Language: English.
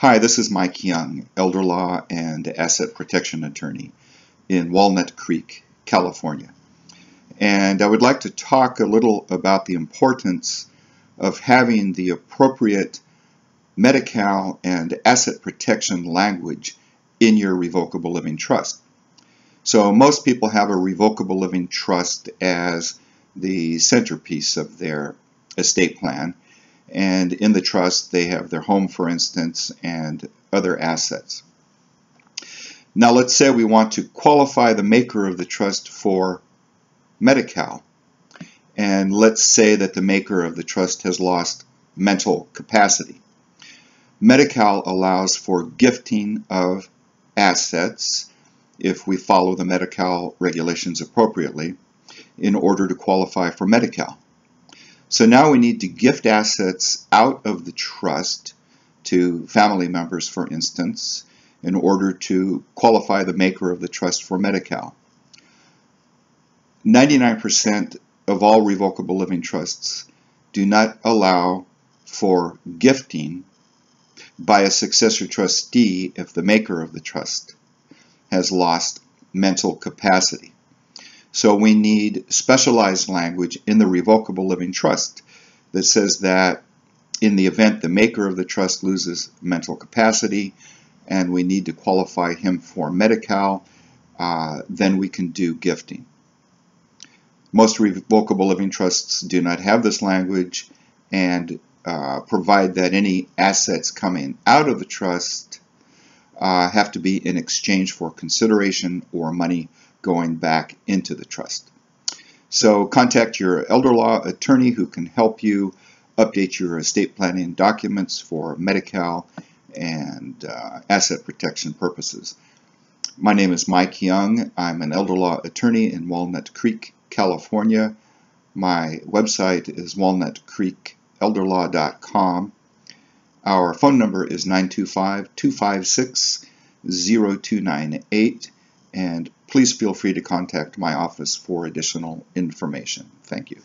Hi, this is Mike Young, elder law and asset protection attorney in Walnut Creek, California. And I would like to talk a little about the importance of having the appropriate Medi-Cal and asset protection language in your revocable living trust. So most people have a revocable living trust as the centerpiece of their estate plan and in the trust they have their home for instance and other assets. Now let's say we want to qualify the maker of the trust for Medi-Cal and let's say that the maker of the trust has lost mental capacity. Medi-Cal allows for gifting of assets if we follow the Medi-Cal regulations appropriately in order to qualify for Medi-Cal. So now we need to gift assets out of the trust to family members, for instance, in order to qualify the maker of the trust for Medi-Cal. 99% of all revocable living trusts do not allow for gifting by a successor trustee if the maker of the trust has lost mental capacity. So we need specialized language in the revocable living trust that says that in the event the maker of the trust loses mental capacity and we need to qualify him for Medi-Cal, uh, then we can do gifting. Most revocable living trusts do not have this language and uh, provide that any assets coming out of the trust uh, have to be in exchange for consideration or money going back into the trust. So contact your elder law attorney who can help you update your estate planning documents for Medi-Cal and uh, asset protection purposes. My name is Mike Young. I'm an elder law attorney in Walnut Creek, California. My website is walnutcreekelderlaw.com. Our phone number is 925 256 0298 and please feel free to contact my office for additional information. Thank you.